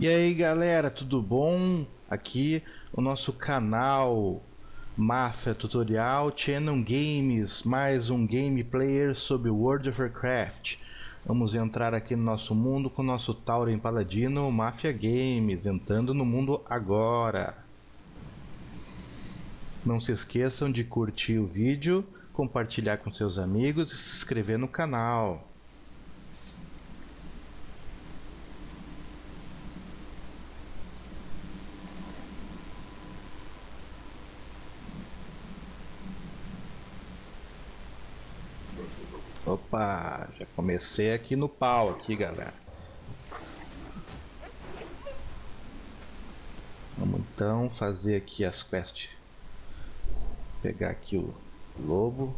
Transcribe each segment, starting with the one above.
E aí galera, tudo bom? Aqui o nosso canal Mafia Tutorial Channel Games, mais um game player sobre World of Warcraft. Vamos entrar aqui no nosso mundo com o nosso Tauren Paladino Mafia Games, entrando no mundo agora. Não se esqueçam de curtir o vídeo, compartilhar com seus amigos e se inscrever no canal. Opa, já comecei aqui no pau aqui, galera. Vamos então fazer aqui as quests. Pegar aqui o lobo.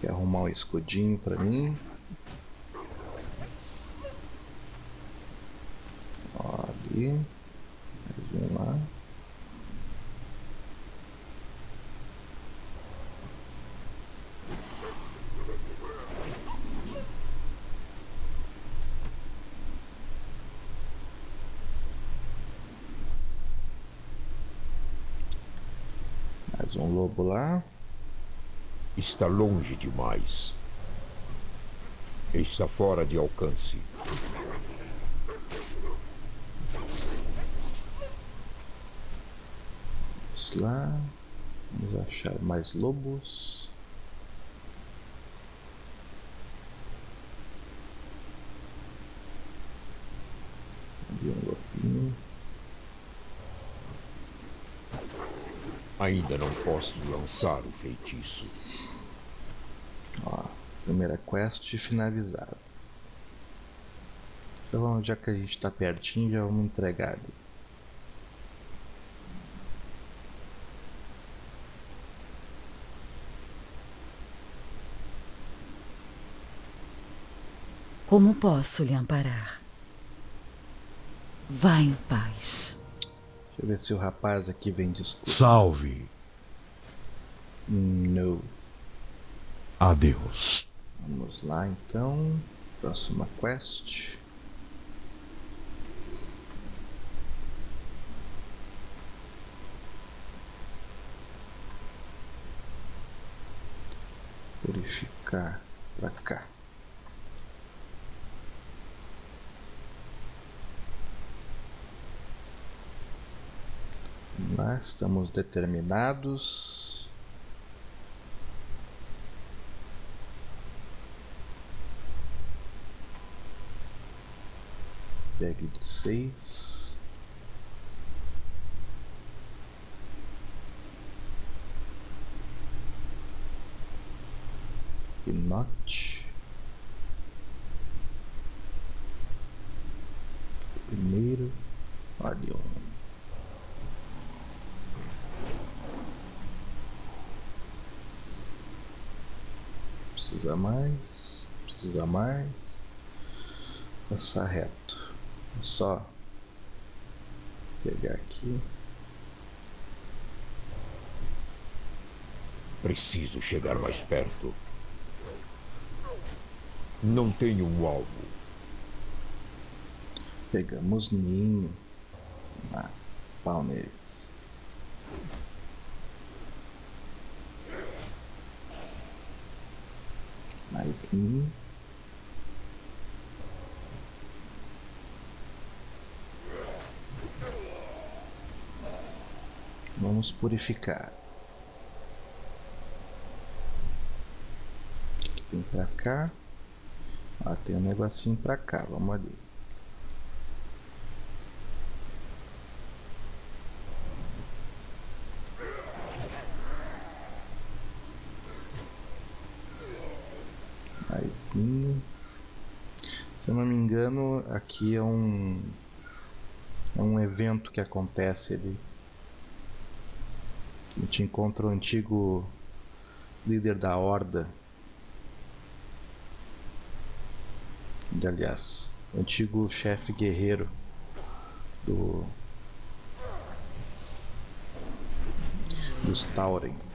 Quer arrumar um escudinho pra mim. Ó, ali. Mais um lá. Mais um lobo lá. Está longe demais. Está fora de alcance. Vamos lá. Vamos achar mais lobos. Ali um lobinho. Ainda não posso lançar o feitiço. Ó, primeira quest finalizada. Então, já que a gente está pertinho, já vamos entregar ali. Como posso lhe amparar? Vá em paz. Deixa eu ver se o rapaz aqui vem de escudo. Salve. No. Adeus. Vamos lá então. Próxima quest. Purificar pra cá. Lá, estamos determinados. Pegue de seis. Pinote. Primeiro. Olha um. Precisa mais. Precisa mais. Passar reto. É só pegar aqui. Preciso chegar mais perto. Não tenho um alvo. Pegamos ninho. Ah, pau neles. Mais ninho. Vamos purificar. Tem pra cá? Ah, tem um negocinho pra cá. Vamos ali. Ninho. Se eu não me engano, aqui é um é um evento que acontece ali. A gente encontra o antigo líder da horda. E, aliás, o antigo chefe guerreiro do dos Tauren.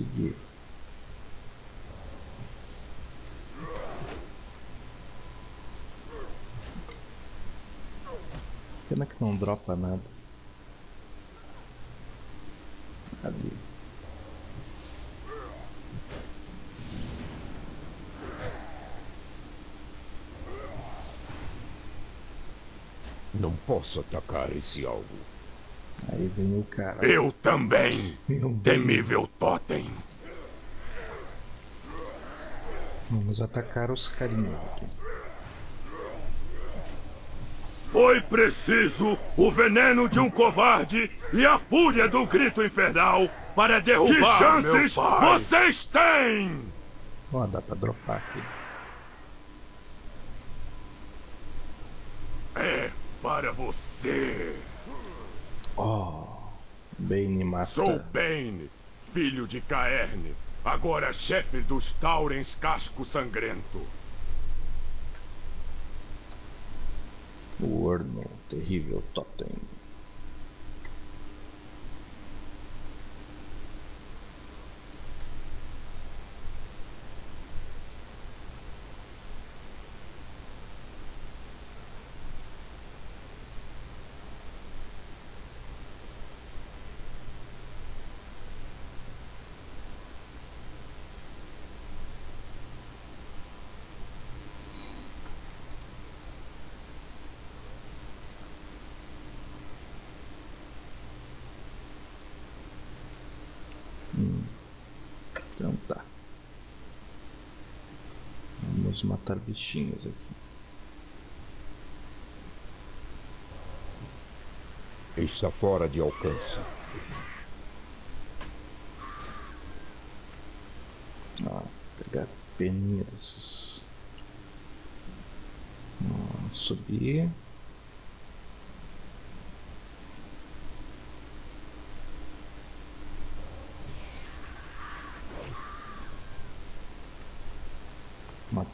Consegui. Pena que não dropa nada. Cadê? Não posso atacar esse algo. Aí vem o cara. Eu também, temível totem. Vamos atacar os carinhos aqui. Foi preciso o veneno de um covarde e a fúria do grito infernal para derrubar Que chances meu pai? vocês têm? Ó, dá pra dropar aqui. É para você. Bane mata. Sou Bane, filho de Caerne, agora chefe dos Taurens Casco Sangrento. O Orno, terrível totem. Então tá. Vamos matar bichinhos aqui. Está fora de alcance. Ó, pegar peninha desses. Ó, subir.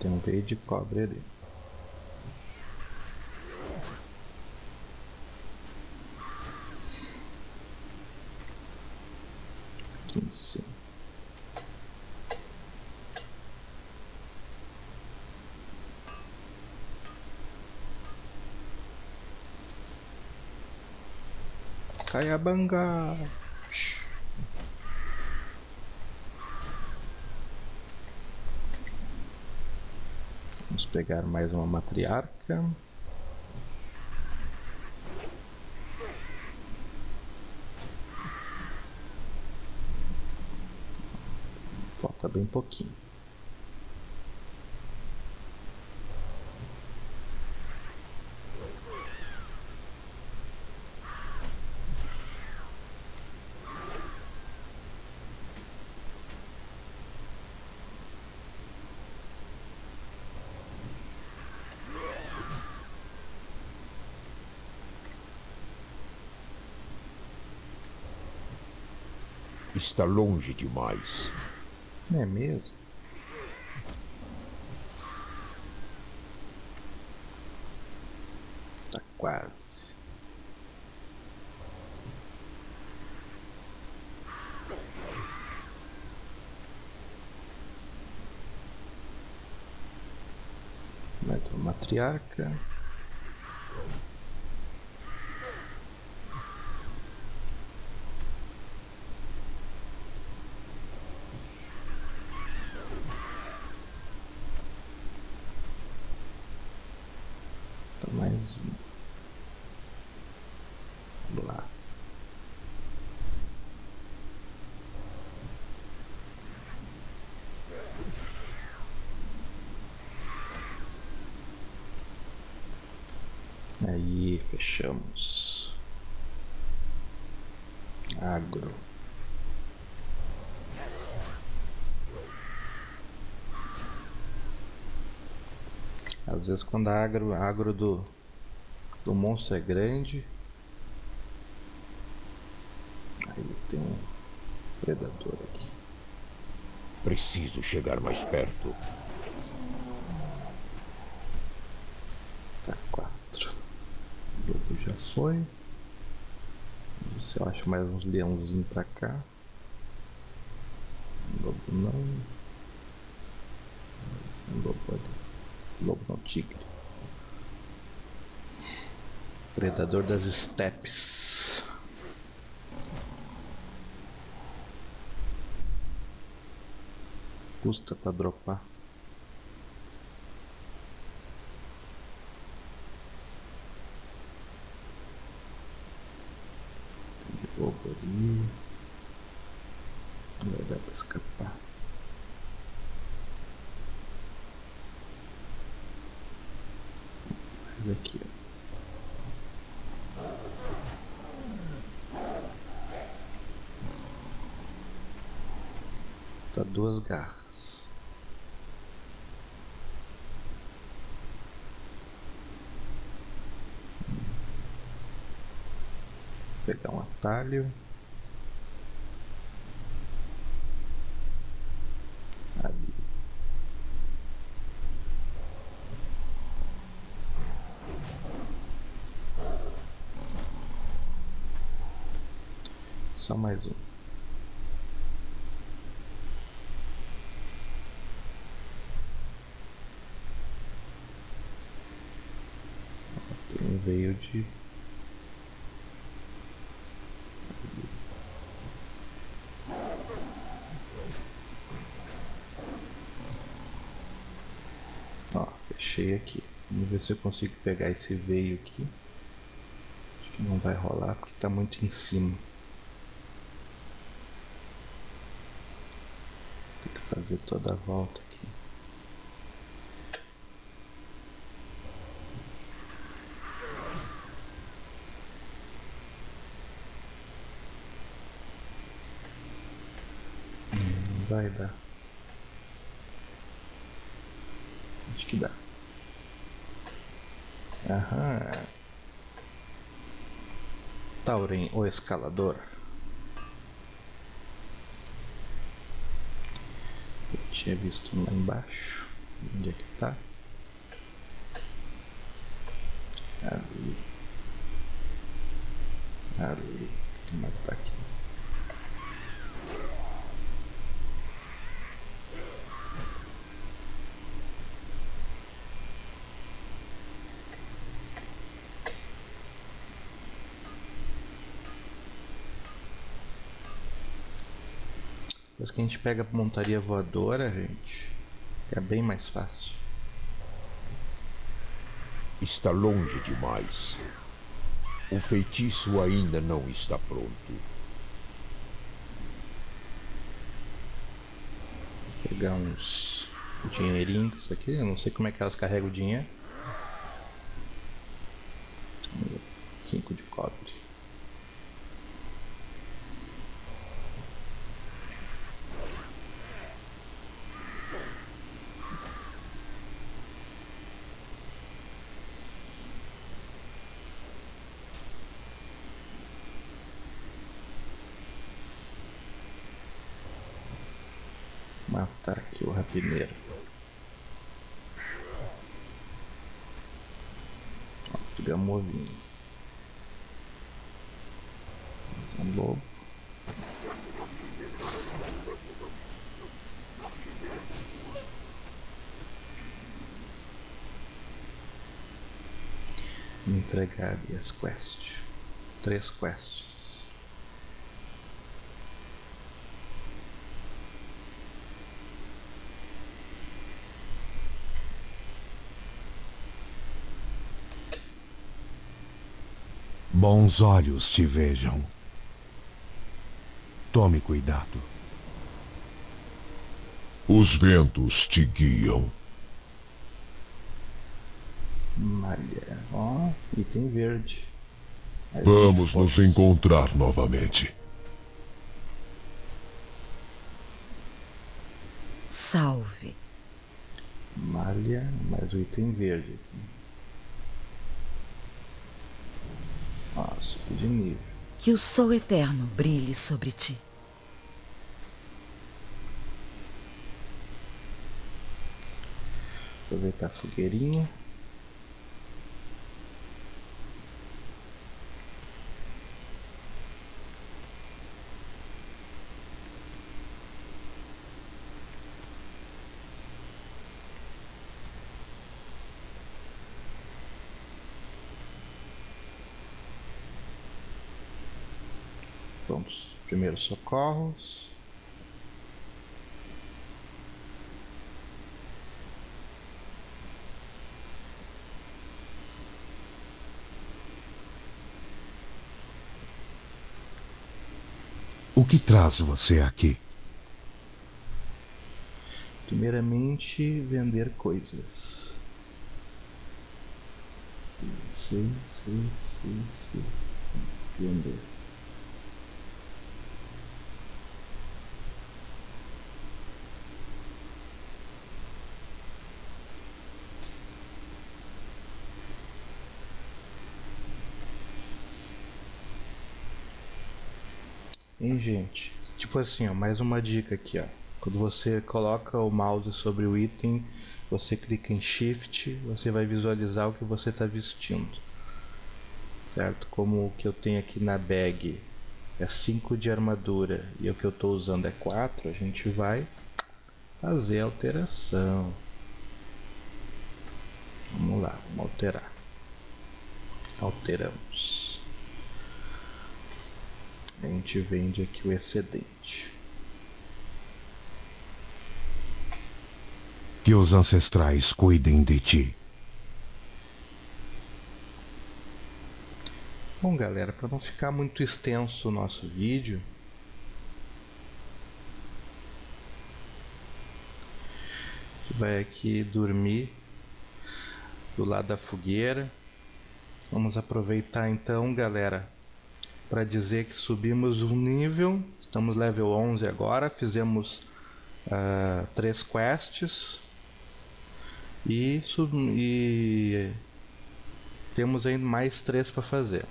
Matei um veio de cobre ali. Cima. Caiabanga! Vamos pegar mais uma matriarca. Falta bem pouquinho. Está longe demais. É mesmo? Tá quase. Matriarca. Tá mais um. Vamos lá. Aí, fechamos. Agro. Às vezes quando a agro, a agro do, do monstro é grande. Aí tem um predador aqui. Preciso chegar mais perto. Tá quatro. Lobo foi. Se eu acho mais uns leãozinhos pra cá. não. Lobo ali. Lobo não, tigre. Predador das estepes. Custa pra dropar. Lobo ali. Não vai dar pra escapar. Mas aqui, ó. Tá duas garras. Pegar um atalho. Ali. Só mais um. Tem um veio de Ó, fechei aqui. Vamos ver se eu consigo pegar esse veio aqui. Acho que não vai rolar porque tá muito em cima. Tem que fazer toda a volta aqui. Hum, Não vai dar. Acho que dá. Aham. Tauren, o escalador. Eu tinha visto lá embaixo. Onde é que tá? Ali. Ali. Tem que matar aqui. Depois que a gente pega a montaria voadora, gente, é bem mais fácil. Está longe demais. O feitiço ainda não está pronto. Pegar uns dinheirinhos aqui, eu não sei como é que elas carregam o dinheiro. 5 de cobre. Matar aqui o rapineiro. Ó, pegamos um ovinho. Um lobo. Entregar as quests. Três quests. Bons olhos te vejam. Tome cuidado. Os ventos te guiam. Malha. Ó, item verde. Aí Vamos pode- nos encontrar novamente. Salve. Malha, mais o item verde aqui. Ó, subi de nível. Que o sol eterno brilhe sobre ti. Aproveitar a fogueirinha. Primeiros socorros. O que traz você aqui? Primeiramente, vender coisas. Sim, sim, sim, sim. Vender. Hein, gente? Tipo assim, ó, mais uma dica aqui, ó. Quando você coloca o mouse sobre o item, você clica em Shift, você vai visualizar o que você está vestindo. Certo? Como o que eu tenho aqui na bag é 5 de armadura e o que eu estou usando é 4, a gente vai fazer a alteração. Vamos lá, vamos alterar. Alteramos a gente vende aqui o excedente. Que os ancestrais cuidem de ti. Bom, galera, para não ficar muito extenso o nosso vídeo, a gente vai aqui dormir do lado da fogueira. Vamos aproveitar então, galera, para dizer que subimos um nível. Estamos level 11 agora. Fizemos uh, três quests e, e temos ainda mais três para fazer.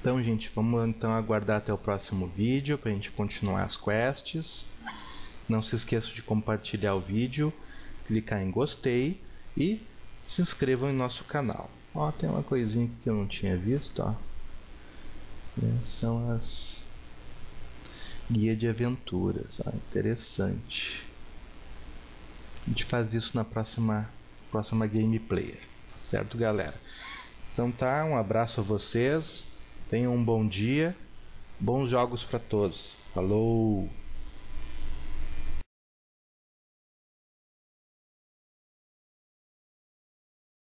Então, gente, vamos então aguardar até o próximo vídeo para a gente continuar as quests. Não se esqueça de compartilhar o vídeo, clicar em gostei e se inscrevam em nosso canal. Ó, tem uma coisinha que eu não tinha visto, ó. Né? São as guia de aventuras. Ah, interessante. A gente faz isso na próxima, próxima gameplay. Certo, galera? Então tá, um abraço a vocês. Tenham um bom dia. Bons jogos para todos. Falou!